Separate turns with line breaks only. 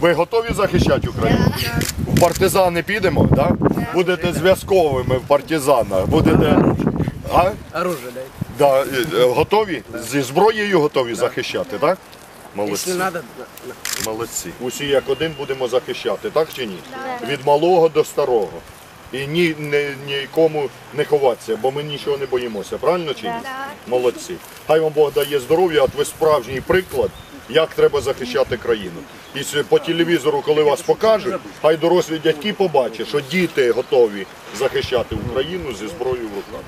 Ви готові захищати Україну? В партизани підемо, да? Будете зв'язковими в партизанах, будете. А?
Оружие дай.
Да, е, е, готові? Зі зброєю готові захищати, так? Молодці.
Надо, на- на-
Молодці. Усі як один будемо захищати, так чи ні? Від малого до старого. І ні, ні, нікому не ховатися, бо ми нічого не боїмося, правильно чи ні? Молодці. Хай вам Бог дає здоров'я, от ви справжній приклад, як треба захищати країну. І по телевізору, коли вас покажуть, хай дорослі дядьки побачать, що діти готові захищати Україну зі зброєю в руках.